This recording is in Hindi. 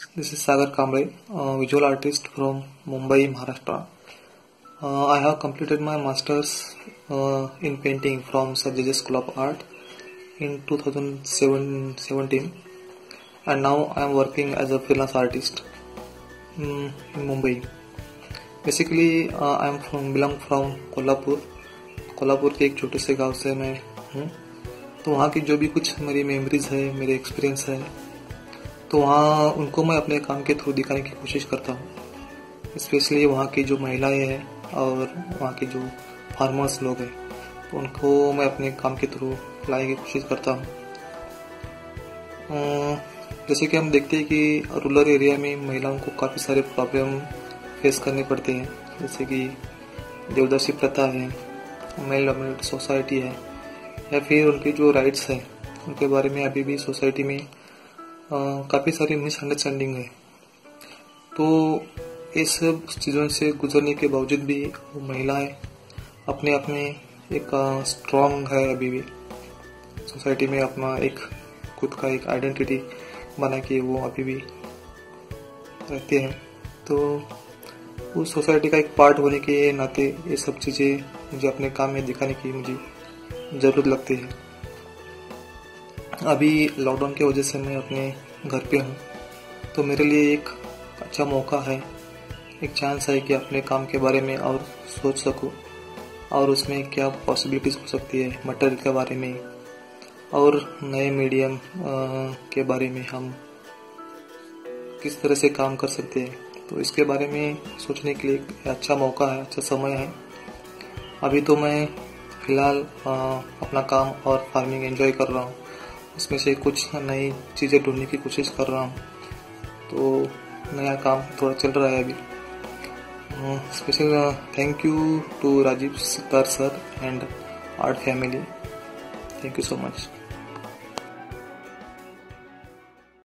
This is Sagar Kamble, a visual artist from Mumbai, Maharashtra. Uh, I have completed my master's uh, in painting from Sir J.J. School of Art in 2017 and now I am working as a freelance artist um, in Mumbai. Basically, uh, I am from belong from Kolhapur Kolhapur के एक छोटे से गाँव से मैं हूँ तो वहाँ की जो भी कुछ मेरी मेमोरीज है मेरे एक्सपीरियंस है तो वहाँ उनको मैं अपने काम के थ्रू दिखाने की कोशिश करता हूँ। स्पेशली वहाँ की जो महिलाएँ हैं और वहाँ के जो फार्मर्स लोग हैं तो उनको मैं अपने काम के थ्रू लाने की कोशिश करता हूँ। जैसे कि हम देखते हैं कि रूरल एरिया में महिलाओं को काफ़ी सारे प्रॉब्लम फेस करने पड़ते हैं। जैसे कि देवदासी प्रथा है मेल डोमिनेटेड सोसाइटी है, या फिर उनके जो राइट्स हैं, उनके बारे में अभी भी सोसाइटी में काफ़ी सारी मिसअंडरस्टैंडिंग है। तो ये सब चीज़ों से गुजरने के बावजूद भी वो महिलाएँ अपने आप में एक स्ट्रॉन्ग है अभी भी। सोसाइटी में अपना एक, खुद का एक आइडेंटिटी बना के वो अभी भी रहते हैं। तो उस सोसाइटी का एक पार्ट होने के नाते ये सब चीज़ें मुझे अपने काम में दिखाने की मुझे ज़रूरत लगती है। अभी लॉकडाउन की वजह से मैं अपने घर पे हूँ। तो मेरे लिए एक अच्छा मौका है, एक चांस है कि अपने काम के बारे में और सोच सकूँ और उसमें क्या पॉसिबिलिटीज हो सकती है मटेरियल के बारे में और नए मीडियम के बारे में हम किस तरह से काम कर सकते हैं। तो इसके बारे में सोचने के लिए अच्छा मौका है अच्छा समय है। अभी तो मैं फ़िलहाल अपना काम और फ़ार्मिंग एंजॉय कर रहा हूँ। उसमें से कुछ नई चीज़ें ढूँढने की कोशिश कर रहा हूँ। तो नया काम थोड़ा चल रहा है अभी। Special thank you to Rajiv Sikar sir and art family thank you so much